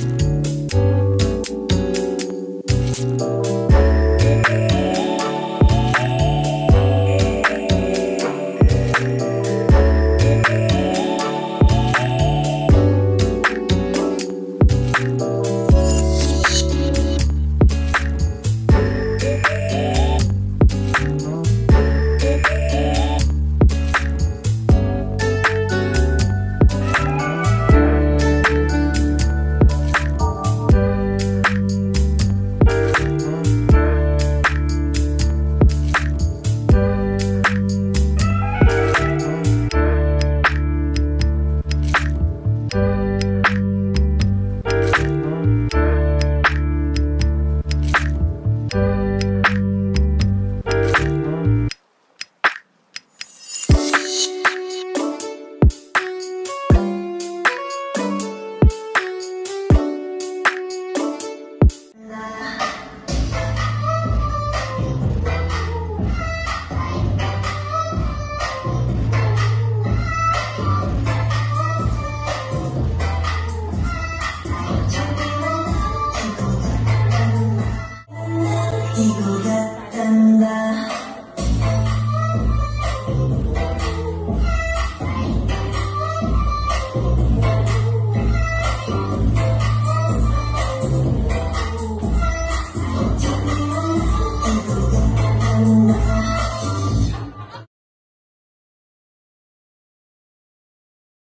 you